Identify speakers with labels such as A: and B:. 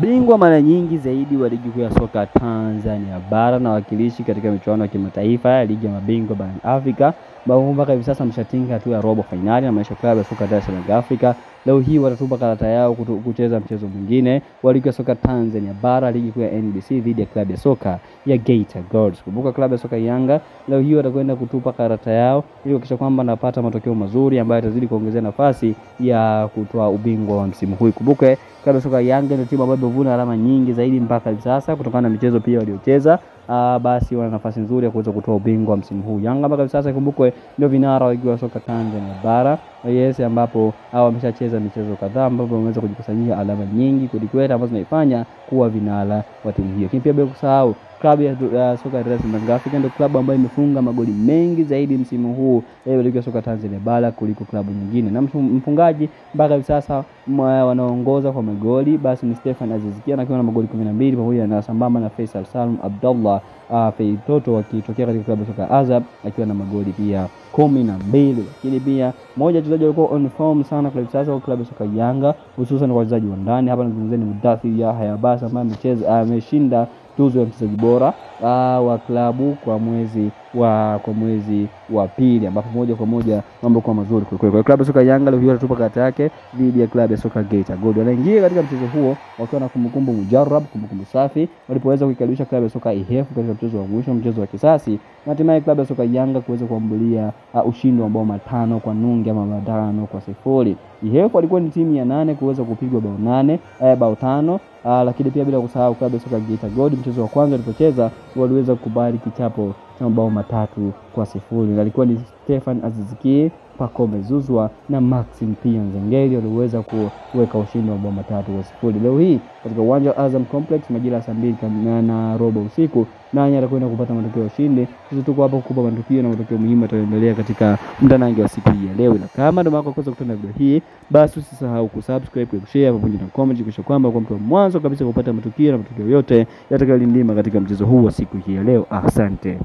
A: Bingwa mara nyingi zaidi wa ligi kuu ya soka Tanzania. Bara na wakilishi katika michuano ya kimataifa ya ligi ya mabingwa barani Afrika ambao mpaka hivi sasa mshatinga hatua ya robo fainali na maisha klabu ya soka Dar es Salaam Afrika. Leo hii watatupa karata yao kutu, kucheza mchezo mwingine wa ligi ya soka Tanzania bara ligi kuu ya NBC dhidi ya klabu ya soka ya Geita Gold. Kumbuka klabu ya soka Yanga leo hii watakwenda kutupa karata yao ili kuhakikisha kwamba anapata matokeo mazuri ambayo yatazidi kuongezea nafasi ya kutoa ubingwa wa msimu huu. Kumbuke klabu ya soka Yanga ndio timu ambayo imevuna alama nyingi zaidi mpaka hivi sasa kutokana na michezo pia waliocheza. Uh, basi wana nafasi nzuri ya kuweza kutoa ubingwa wa msimu huu. Yanga mpaka sasa ikumbukwe ndio vinara wa ya soka Tanzania bara yes, ambapo hao wameshacheza michezo kadhaa ambapo wameweza kujikusanyia alama nyingi kwelikweli ambazo zinaifanya kuwa vinara wa timu hiyo. Lakini pia bila kusahau klabu ya uh, soka ya es Salaam Africa ndio klabu ambayo imefunga magoli mengi zaidi msimu huu eh, ligi ya soka Tanzania bara kuliko klabu nyingine, na mfungaji mpaka hivi sasa wanaongoza kwa magoli basi ni Stefan Aziz Ki akiwa na magoli 12 pamoja na sambamba na Faisal Salum Abdullah uh, Feitoto wakitokea katika klabu ya soka Azab akiwa na magoli pia kumi na mbili. Lakini pia moja wachezaji walikuwa on form sana kwa sasa kwa klabu ya soka Yanga, hususan kwa wachezaji wa ndani. Hapa nazungumzia ni Mudathir Yahya Basa ambaye amecheza ameshinda tuzo ya mchezaji bora uh, wa klabu kwa mwezi wa kwa mwezi wa pili, ambapo moja kwa moja mambo kwa mazuri kwa kweli. Klabu ya soka Yanga leo atatupa kata yake dhidi ya klabu ya soka Geita Gold. Wanaingia katika mchezo huo wakiwa na kumbukumbu mujarab, kumbukumbu safi, walipoweza kuikaribisha klabu ya soka Ihefu katika mchezo wa mwisho, mchezo wa kisasi, na hatimaye klabu ya soka Yanga kuweza kuambulia uh, ushindi wa mabao matano kwa nunge ama matano kwa sifuri. Ihefu walikuwa ni timu ya nane kuweza kupigwa bao nane eh, bao tano Uh, lakini pia bila kusahau klabu ya soka Geita Gold mchezo wa kwanza walipocheza waliweza kukubali kichapo cha mabao matatu kwa sifuri. Alikuwa ni Stefan Aziziki, Pacome Zuzwa na Maxim pia Nzengeli waliweza kuweka ushindi wa mabao matatu kwa sifuri. Leo hii katika uwanja wa Azam Complex majira ya saa mbili na robo usiku nani atakwenda kupata matokeo ya ushindi. Sisi tuko hapa kukupa matukio na matokeo muhimu yataendelea katika mtanange wa siku hii ya leo, na kama ndio mara kwanza kutana video hii, basi usisahau kusubscribe, kushare pamoja na comment, kisha kwamba kwa mtu wa mwanzo kabisa kupata matukio na matokeo yote yatakayolindima katika mchezo huu wa siku hii ya leo. Asante.